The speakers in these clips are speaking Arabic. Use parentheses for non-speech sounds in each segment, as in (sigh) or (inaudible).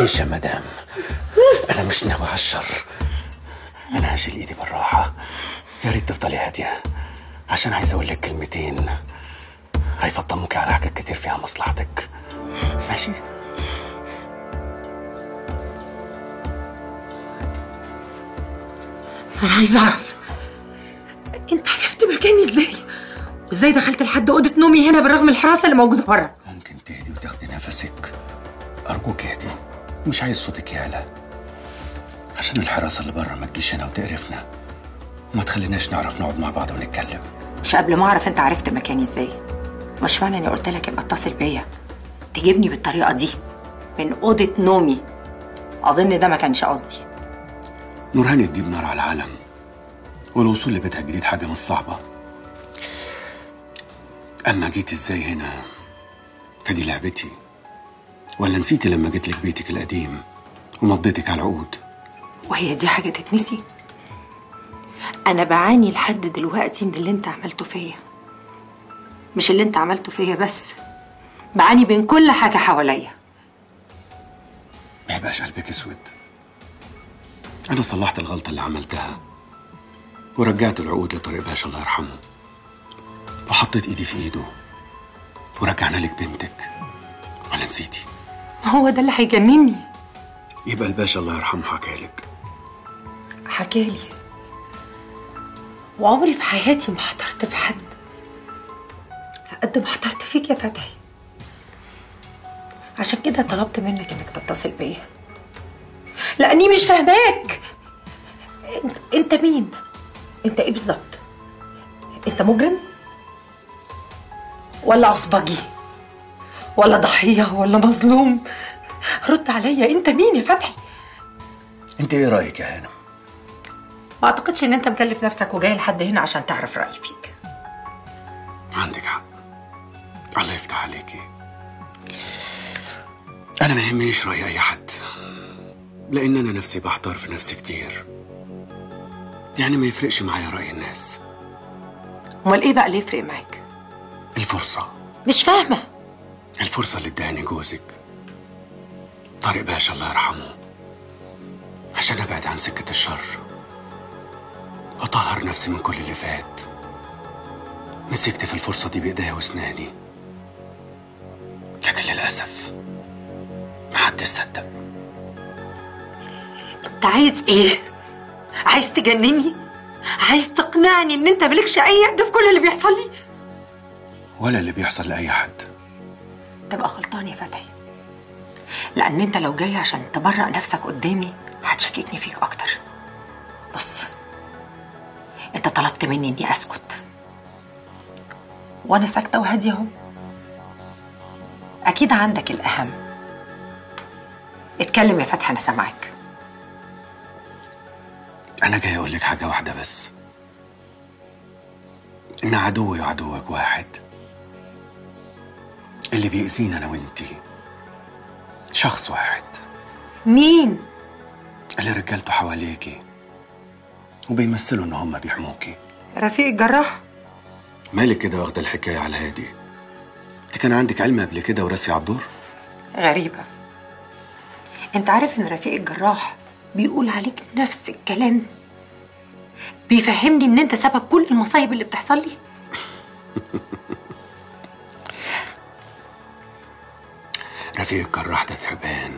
مفيش يا مدام. أنا مش ناوي على الشر أنا هشيل إيدي بالراحة. يا ريت تفضلي هادية عشان عايز أقول لك كلمتين. هيفطموكي على حاجات كتير فيها مصلحتك. ماشي؟ أنا عايزه أعرف أنت عرفت مكاني إزاي؟ وازاي دخلت لحد أوضة نومي هنا بالرغم الحراسة اللي موجودة بره؟ مش عايز صوتك يعلى عشان الحراسة اللي بره ما تجيش هنا وتقرفنا. وما تخليناش نعرف نقعد مع بعض ونتكلم. مش قبل ما أعرف أنت عرفت مكاني إزاي. مش معنى إني قلت لك أبقى اتصل بيا. تجيبني بالطريقة دي. من أوضة نومي. أظن ده ما كانش قصدي. نورهان تجيب نار على العالم والوصول لبيتها الجديد حاجة مش صعبة. أما جيت إزاي هنا؟ فدي لعبتي. ولا نسيتي لما جيت لك بيتك القديم ومضيتك على العقود؟ وهي دي حاجة تتنسي؟ أنا بعاني لحد دلوقتي من اللي أنت عملته فيا. مش اللي أنت عملته فيا بس. بعاني من كل حاجة حواليا. ما يبقاش قلبك أسود. أنا صلحت الغلطة اللي عملتها ورجعت العقود لطريق باشا الله يرحمه. وحطيت إيدي في إيده ورجعنا لك بنتك. ولا نسيتي. ما هو ده اللي هيجنني؟ يبقى الباشا الله يرحمه حكالك حكالي وعمري في حياتي ما احترت في حد. قد ما احترت فيك يا فتحي. عشان كده طلبت منك إنك تتصل بيا. لأني مش فاهماك. انت, أنت مين؟ أنت إيه بالظبط؟ أنت مجرم؟ ولا عصبجي؟ ولا ضحية ولا مظلوم. رد عليا أنت مين يا فتحي؟ أنت إيه رأيك يا هانم؟ ما أعتقدش إن أنت مكلف نفسك وجاي لحد هنا عشان تعرف رأيي فيك. عندك حق. الله يفتح عليكي. أنا ما يهمنيش رأي أي حد لأن أنا نفسي بحتار في نفسي كتير. يعني ما يفرقش معايا رأي الناس. أمال إيه بقى اللي يفرق معاك؟ الفرصة. مش فاهمة. الفرصة اللي اداني جوزك. طارق باشا الله يرحمه. عشان أبعد عن سكة الشر. وأطهر نفسي من كل اللي فات. مسكت في الفرصة دي بإيديا وأسناني. لكن للأسف محدش صدق. أنت عايز إيه؟ عايز تجنني؟ عايز تقنعني إن أنت مالكش أي يد في كل اللي بيحصل لي؟ ولا اللي بيحصل لأي حد. تبقى غلطان يا فتحي لأن أنت لو جاي عشان تبرأ نفسك قدامي هتشككني فيك أكتر. بص أنت طلبت مني إني أسكت. وأنا ساكتة وهادية أهو. أكيد عندك الأهم. اتكلم يا فتحي أنا سامعك أنا جاي أقول لك حاجة واحدة بس. إن عدوي وعدوك واحد. اللي بيأذينا أنا وإنتي. شخص واحد. مين؟ اللي رجالته حواليكي. وبيمثلوا إن هم بيحموكي. رفيق الجراح؟ مالك كده واخدة الحكاية على هادي أنت كان عندك علم قبل كده وراسي على الدور غريبة. أنت عارف إن رفيق الجراح بيقول عليك نفس الكلام؟ بيفهمني إن أنت سبب كل المصايب اللي بتحصل لي؟ (laughs) رفيق الجراح ده تعبان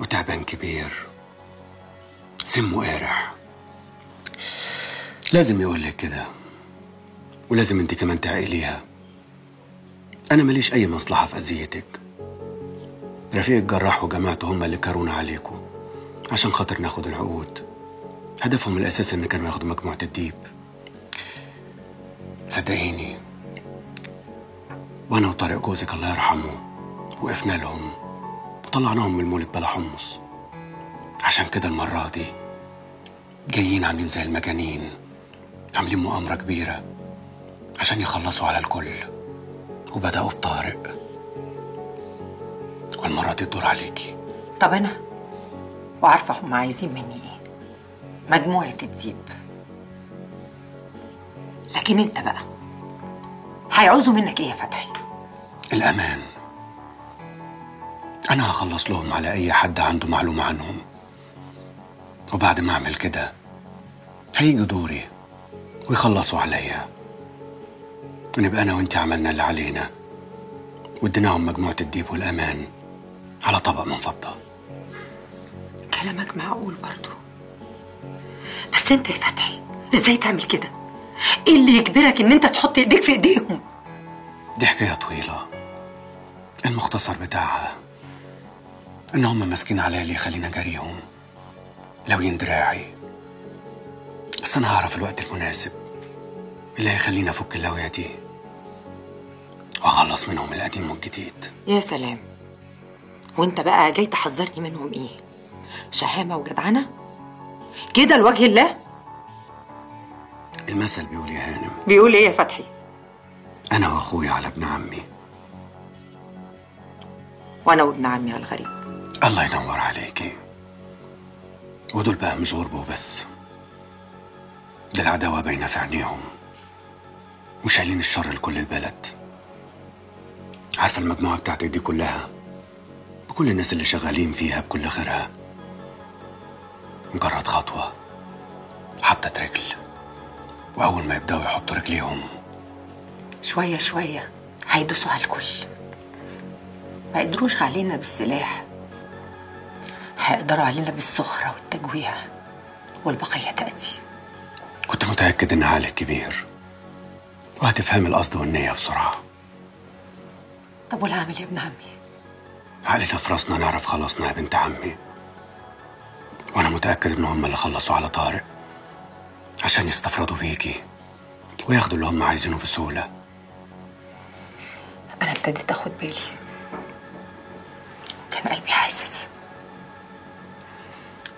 وتعبان كبير سمه قارح. لازم يقول لك كده ولازم انت كمان تعقليها. أنا ماليش أي مصلحة في أذيتك. رفيق الجراح وجماعته هم اللي كرونا عليكم عشان خاطر ناخد العقود. هدفهم الأساسي إن كانوا ياخدوا مجموعة الديب. صدقيني وأنا وطارق جوزك الله يرحمه وقفنا لهم وطلعناهم من المولد بلا حمص. عشان كده المرة دي جايين عاملين زي المجانين عاملين مؤامرة كبيرة عشان يخلصوا على الكل وبدأوا بطارق. والمرة دي الدور عليكي طب أنا وعارفة هم عايزين مني إيه؟ مجموعة الديب. لكن أنت بقى هيعوزوا منك إيه يا فتحي؟ الأمان. أنا هخلص لهم على أي حد عنده معلومة عنهم. وبعد ما أعمل كده هيجي دوري ويخلصوا عليا. ونبقى أنا وأنت عملنا اللي علينا. واديناهم مجموعة الديب والأمان على طبق من فضة. كلامك معقول برضو. بس أنت يا فتحي إزاي تعمل كده؟ إيه اللي يجبرك إن أنت تحط إيديك في إيديهم؟ دي حكاية طويلة. المختصر بتاعها إن هم ماسكين عليا اللي يخليني أجاريهم لو دراعي. بس أنا هعرف الوقت المناسب. اللي هيخليني أفك اللوية دي. وأخلص منهم القديم والجديد. يا سلام. وأنت بقى جاي تحذرني منهم إيه؟ شهامة وجدعنة؟ كده لوجه الله؟ المثل بيقول يا هانم. بيقول إيه يا فتحي؟ أنا وأخويا على ابن عمي. وأنا وابن عمي على الغريب. الله ينور عليكي ودول بقى مش غربة وبس. ده العداوة باينة في عينيهم وشايلين الشر لكل البلد. عارفة المجموعة بتاعتك دي كلها؟ بكل الناس اللي شغالين فيها بكل خيرها. مجرد خطوة. حطت رجل. وأول ما يبدأوا يحطوا رجليهم. شوية شوية هيدوسوا على الكل. ما يقدروش علينا بالسلاح. هيقدروا علينا بالسخرة والتجويع والبقية تأتي. كنت متأكد إن عقلك كبير. وهتفهم القصد والنية بسرعة. طب والعامل يا ابن عمي؟ عقلنا في راسنا نعرف خلصنا يا بنت عمي. وأنا متأكد إن هم اللي خلصوا على طارق. عشان يستفردوا بيكي وياخدوا اللي هم عايزينه بسهولة. أنا ابتديت أخد بالي. كان قلبي حاسس.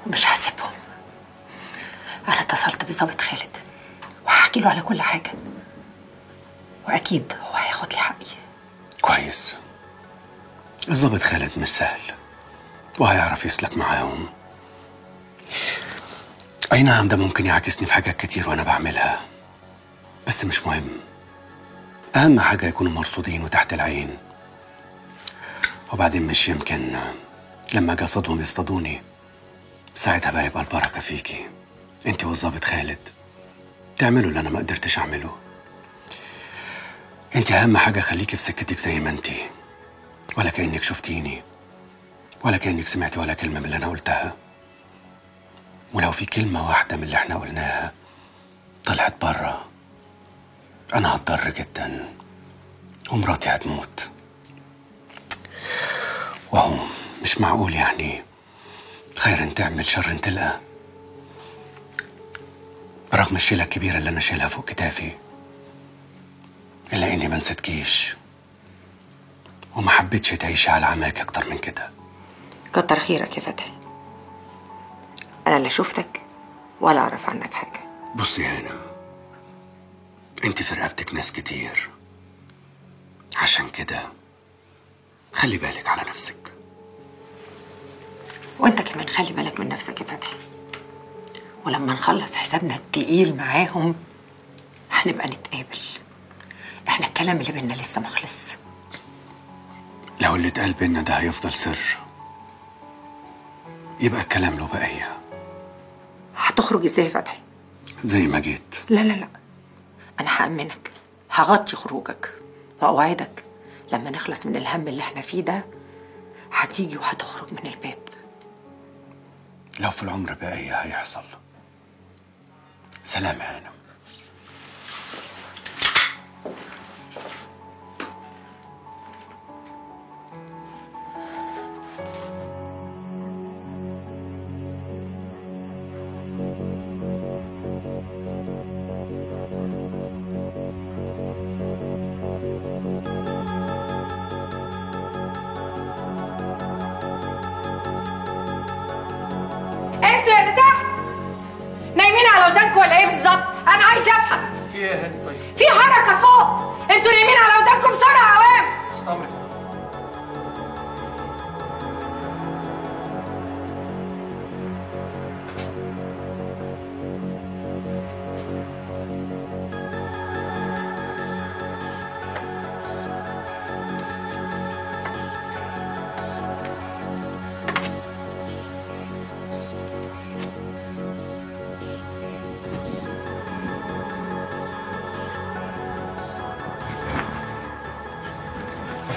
ومش هسيبهم. أنا اتصلت بظابط خالد وهحكي له على كل حاجة. وأكيد هو هياخد لي حقي. كويس. الظابط خالد مش سهل وهيعرف يسلك معاهم. أي نعم ده ممكن يعكسني في حاجات كتير وأنا بعملها. بس مش مهم. أهم حاجة يكونوا مرصودين وتحت العين. وبعدين مش يمكن لما أجي اصطادهم يصطادوني. ساعتها بقى يبقى البركة فيكي. انت والظابط خالد. تعملوا اللي أنا ما قدرتش أعمله. انت أهم حاجة خليكي في سكتك زي ما انت ولا كأنك شفتيني. ولا كأنك سمعتي ولا كلمة من اللي أنا قلتها. ولو في كلمة واحدة من اللي إحنا قلناها طلعت بره أنا هتضر جدا. ومراتي هتموت. وهو مش معقول يعني. خير تعمل شر تلقى برغم الشيلة الكبيرة اللي أنا شايلها فوق كتافي إلا إني ما نسيتكيش. وما حبيتش تعيشي على عماك أكتر من كده. كتر خيرك يا فتحي. أنا لا شفتك ولا أعرف عنك حاجة. بصي هانم أنت في رقبتك ناس كتير. عشان كده خلي بالك على نفسك. وانت كمان خلي بالك من نفسك يا فتحي. ولما نخلص حسابنا التقيل معاهم هنبقى نتقابل. إحنا الكلام اللي بينا لسه ما خلص لو اللي اتقال بينا ده هيفضل سر يبقى الكلام له بقية. هتخرج إزاي يا فتحي؟ زي ما جيت. لا لا لا. أنا هأمنك. هغطي خروجك وأوعدك لما نخلص من الهم اللي إحنا فيه ده هتيجي وهتخرج من الباب. لو في العمر بقية هيحصل. سلام يا هانم. ودانكم ولا إيه بالظبط؟ أنا عايزه أفهم. في إيه طيب؟ في حركة فوق. أنتوا نايمين على ودانكم بسرعة يا عوام تحت امرك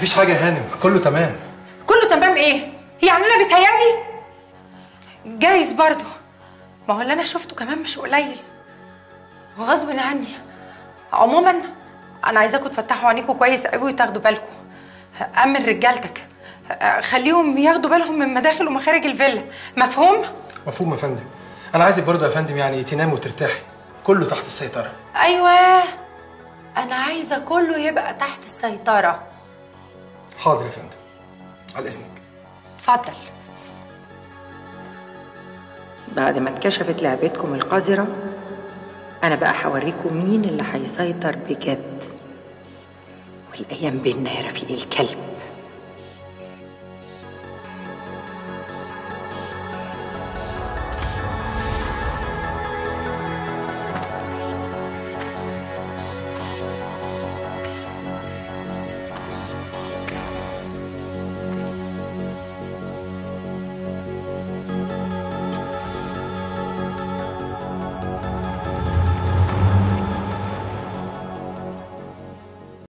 مفيش حاجة يا هانم. كله تمام. كله تمام إيه؟ يعني أنا بيتهيألي؟ جايز برضه. ما هو اللي أنا شفته كمان مش قليل. غصب عني. عموما أنا عايزاكم تفتحوا عينيكم كويس قوي وتاخدوا بالكم أمن رجالتك. خليهم ياخدوا بالهم من مداخل ومخارج الفيلا. مفهوم؟ مفهوم يا فندم. أنا عايزك برضه يا فندم يعني تنامي وترتاحي. كله تحت السيطرة. أيوه. أنا عايزة كله يبقى تحت السيطرة. حاضر يا فندم. على إذنك. اتفضل. بعد ما اتكشفت لعبتكم القذرة أنا بقى هوريكم مين اللي هيسيطر بجد. والأيام بينا يا رفيق الكلب.